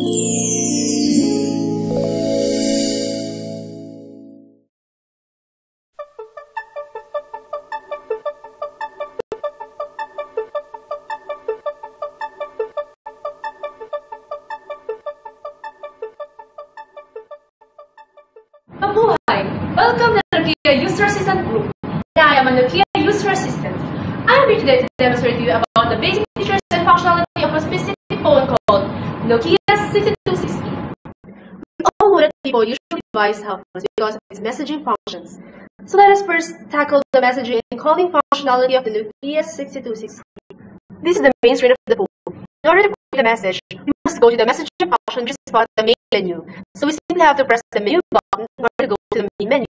Welcome to Nokia User Assistant Group. I am a Nokia User Assistant. I am here today to demonstrate to you about the basic features and functionality of a specific phone called Nokia people usually cell phones because of its messaging functions. So let us first tackle the messaging and calling functionality of the Nokia 6260. This is the main screen of the phone. In order to create the message, we must go to the messaging function which is found in the main menu. So we simply have to press the menu button in order to go to the main menu.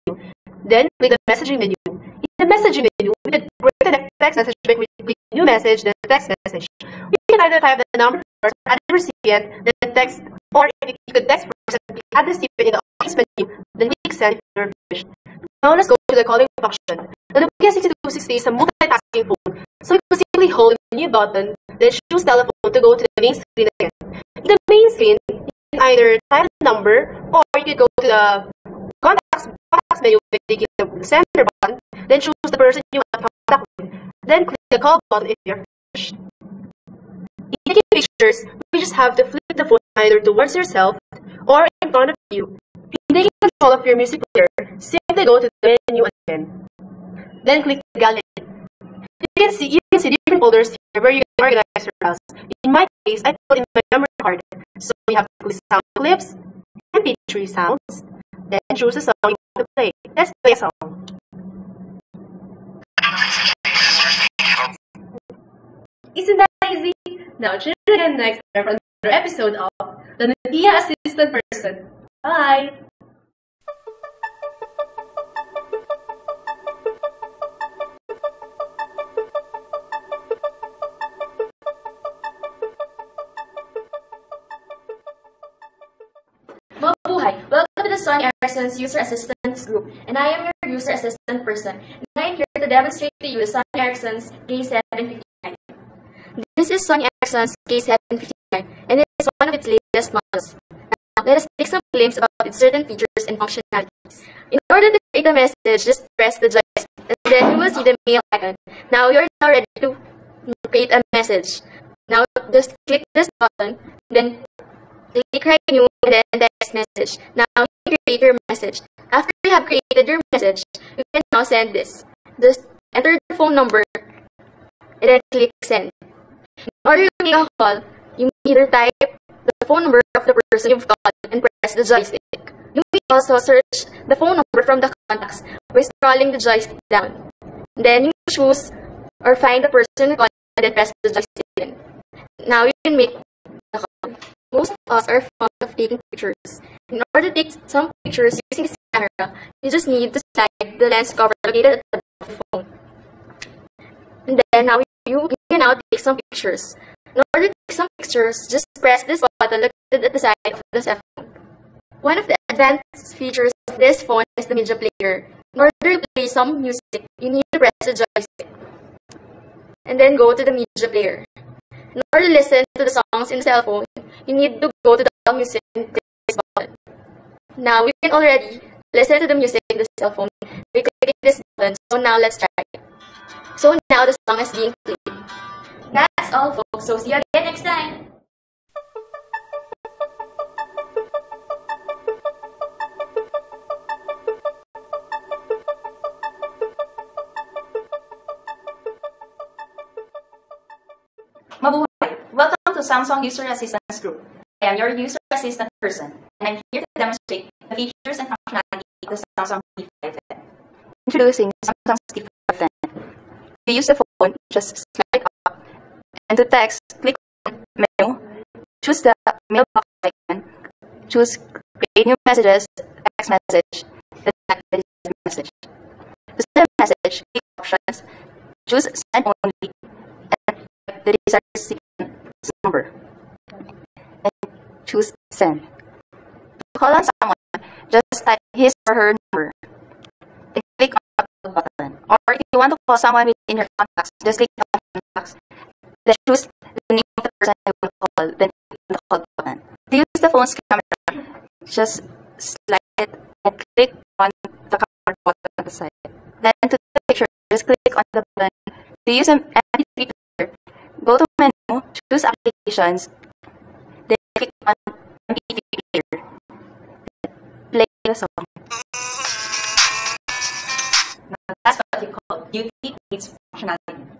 Then click the messaging menu. In the messaging menu, we can create the text message by clicking new message, then the text message. We can either type the number first, the recipient, then the text, or if you click the text add the recipient in the options menu, send if you're finished. Now let's go to the calling function. The Nokia 6260 is a multitasking phone, so you can simply hold the menu button, then choose telephone to go to the main screen again. In the main screen, you can either type the number, or you can go to the contacts, contacts menu by clicking the center button, then choose the person you want to contact with, then click the call button if you're finished. In taking pictures, you just have to flip the phone either towards yourself or in front of you. In taking control of your music player, simply go to the menu again. Then click the gallery. You can see you can see different folders here where you can organize your files. In my case, I put in my memory card. So we have to click sound clips, MP3 sounds, then choose a song you want to play. Let's play a song. Isn't that easy? Now tune in again next time for another episode of Nokia Assistant Person. Bye! Mabuhay! Welcome to the Sony Ericsson's User Assistance Group, and I am your User Assistant person. And I am here to demonstrate to you Sony Ericsson's K759. This is Sony Ericsson's K759, and is one of its latest models. Now, let us take some claims about its certain features and functionalities. In order to create a message, just press the joystick, and then you will see the mail icon. Now, you're now ready to create a message. Now, just click this button, then click write new and then text message. Now you create your message. After you have created your message, you can now send this. Just enter the phone number and then click send. Order to make a call, you either type the phone number of the person you've called and press the joystick. You may also search the phone number from the contacts by scrolling the joystick down. Then you choose or find the person called and then press the joystick again. Now you can make the call. Most of us are fond of taking pictures. In order to take some pictures using this camera, you just need to slide the lens cover located at the phone. And then now you can now take some pictures. In order to take some pictures, just press this button located at the side of the cell phone. One of the advanced features of this phone is the media player. In order to play some music, you need to press the joystick. And then go to the media player. In order to listen to the songs in the cell phone, you need to go to the music and click this button. Now we can already listen to the music in the cell phone by clicking this button. So now let's try it. So now the song is being played. That's all folks. So see you again next time. Mabuhay! Welcome to Samsung User Assistance Group. I am your user assistant person, and I'm here to demonstrate the features and functionality of the Samsung T510. Introducing Samsung T510. To use the phone, just slide and to text, click on menu, choose the mailbox icon, choose create new messages, text message, the desired message. To send a message, click options, choose send only, and the desired recipient number. And choose send. To call on someone, just type his or her number. Then click on the button. Or if you want to call someone within your contacts, just click on contacts. Then choose the name of the person want to call, then the call button. To use the phone's camera, just slide it and click on the camera button on the side. Then to the picture, just click on the button. To use an MP3 player, go to menu, choose applications, then click on MP3 player. Play the song. Now, that's what we call beauty meets functionality.